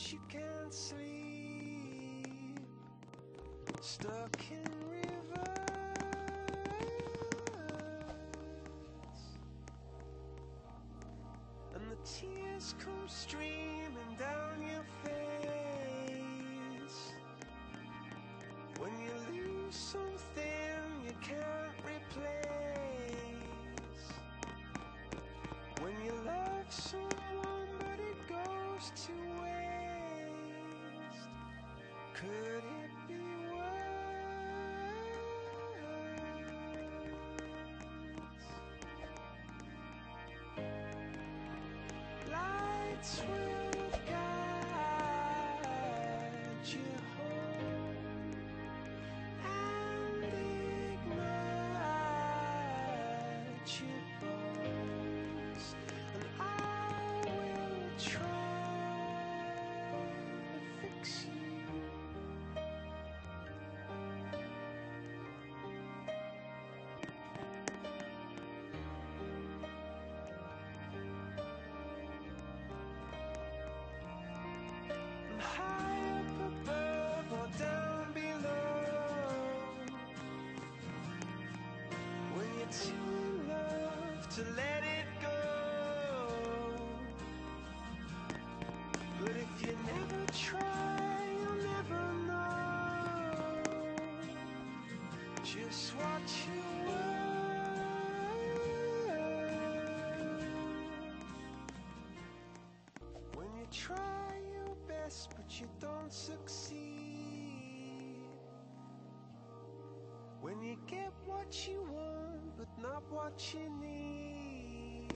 but you can't sleep. Stuck in rivers, and the tears come streaming down your face. When you lose something you can't replace. When you love someone but it goes to. Could it be worse? Lights will guide you home and ignite your to let it go. But if you never try, you'll never know just what you were. When you try your best but you don't succeed. When you get what you want but not what you need.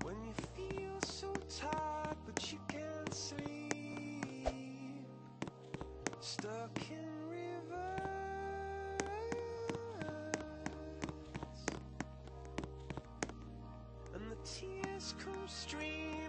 When you feel so tired but you can't sleep. Stuck in rivers. And the tears come streaming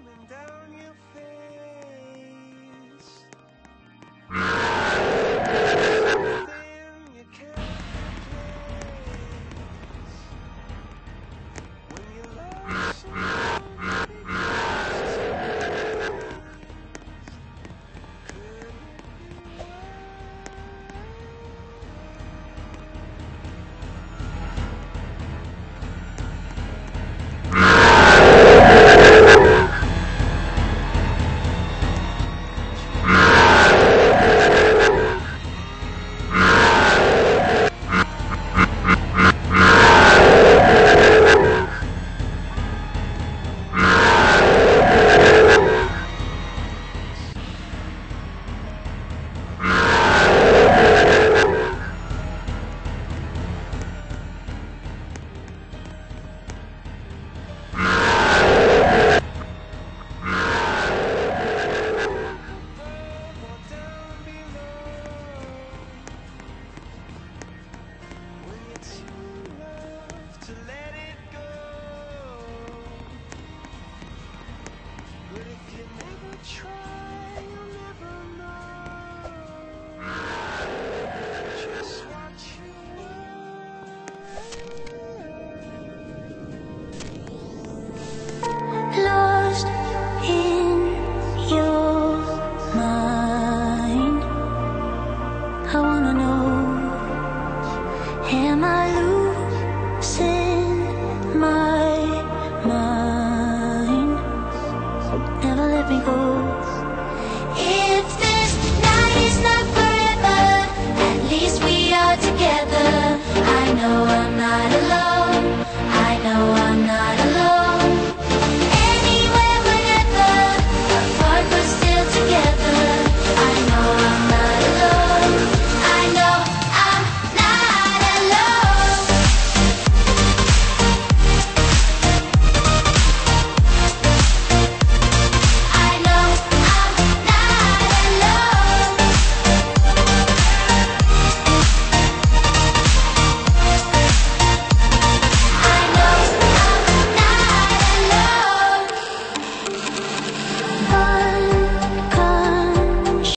my